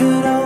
could